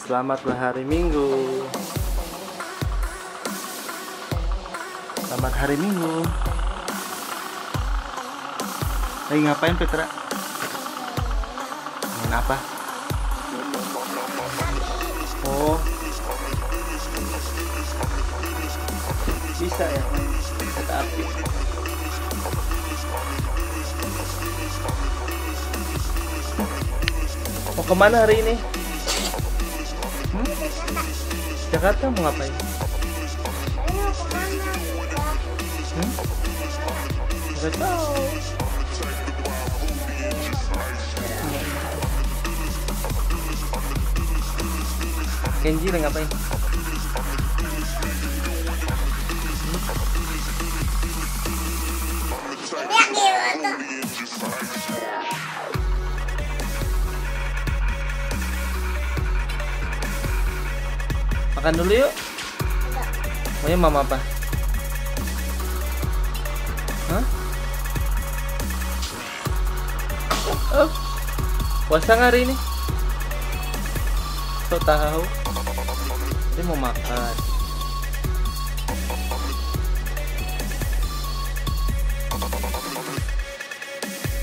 Selamat berhari Minggu. Selamat hari Minggu. Lagi ngapain Petra? Main apa? Oh. Bisa ya main kereta api. Mau ke mana hari ini? Hmm? Jakarta mau ngapain? Hmm? Gak. Kenji lagi ngapain? Makan dulu yuk. Maunya mama apa? Hah? Oh. Puasa hari ini? So tahu. Dia mau makan.